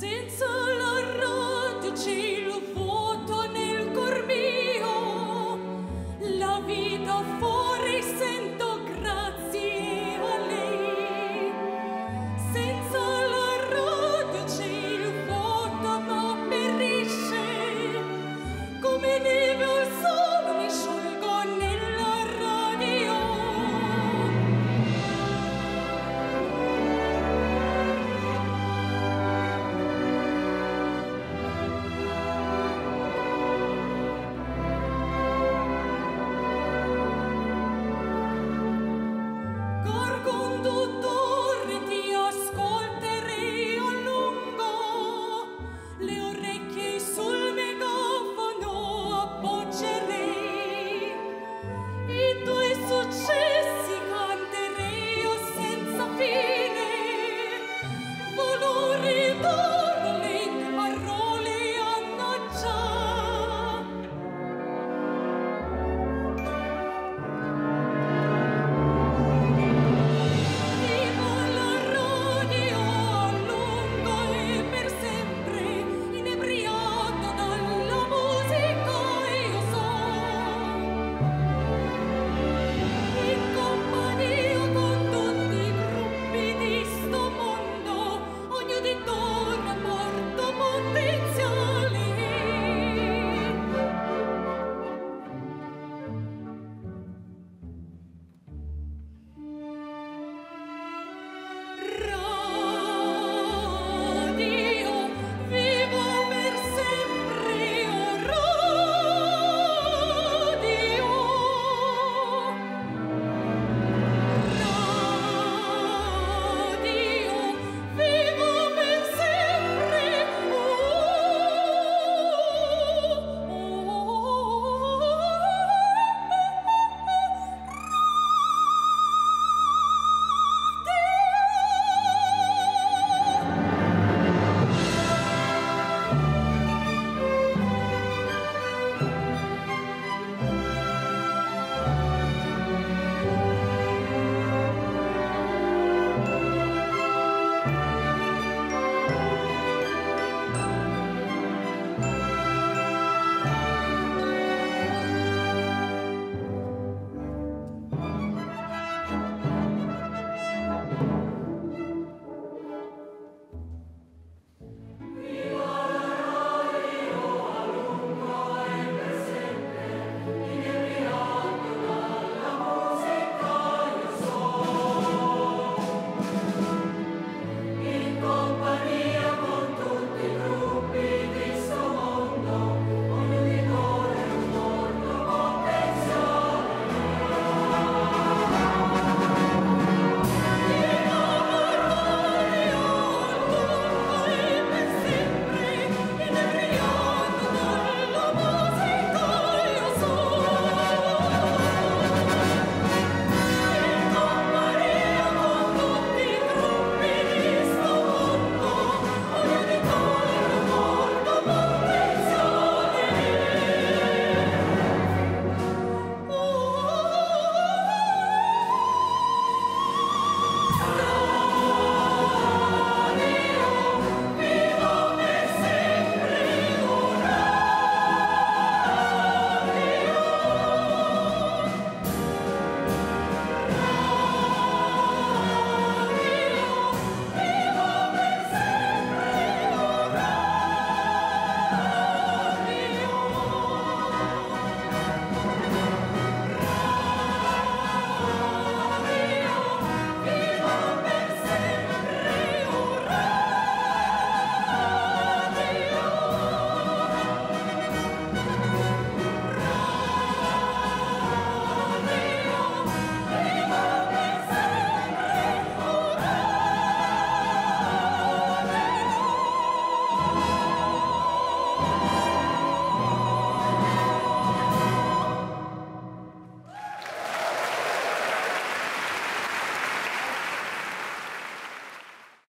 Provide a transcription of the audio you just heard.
since.